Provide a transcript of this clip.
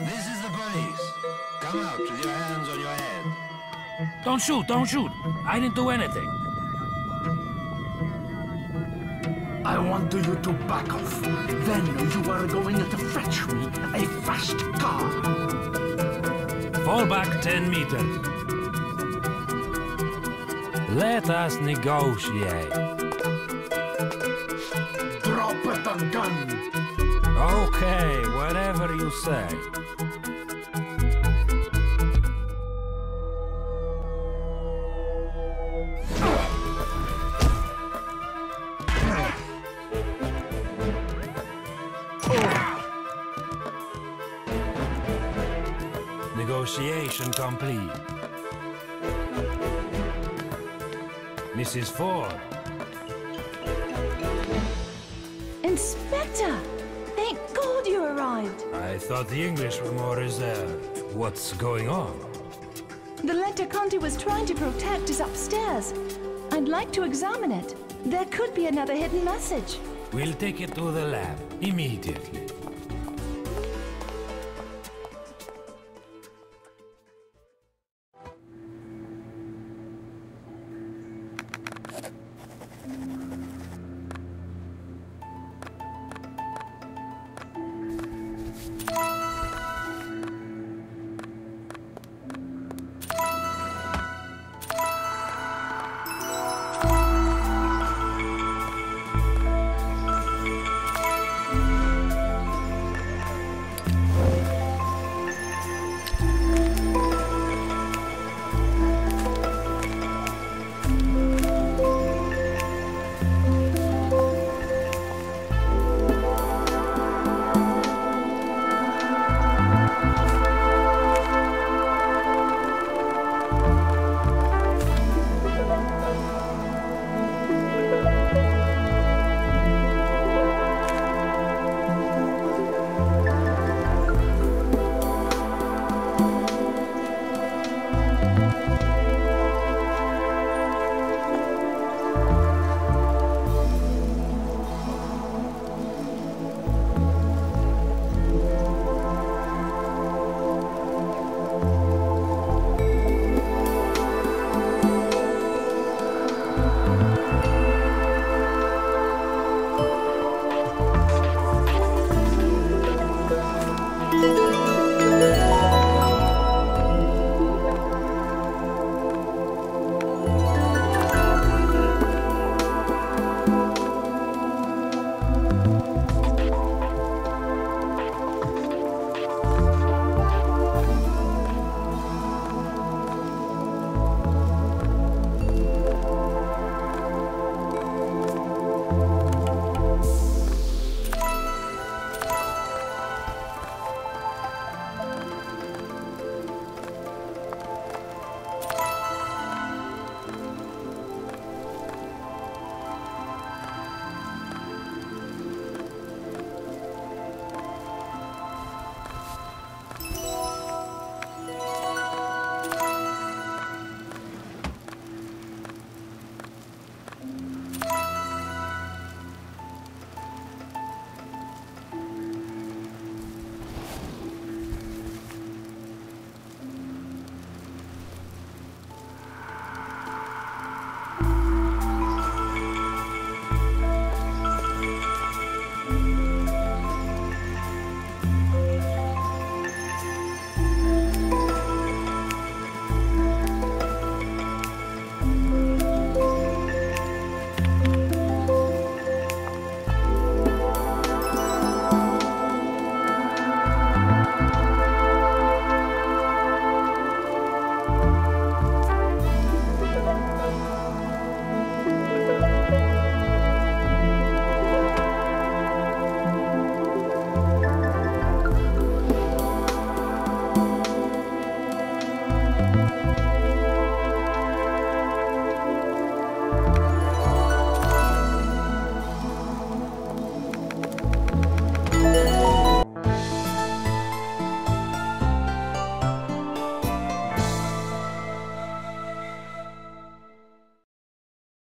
This is the police. Come out with your hands on your head. Don't shoot, don't shoot. I didn't do anything. I want you to back off. Then you are going to fetch me a fast car. Fall back 10 meters. Let us negotiate. Okay, whatever you say. Negotiation complete. Mrs. Ford, Inspector! Thank God you arrived. I thought the English were more reserved. What's going on? The letter Conte was trying to protect is upstairs. I'd like to examine it. There could be another hidden message. We'll take it to the lab immediately.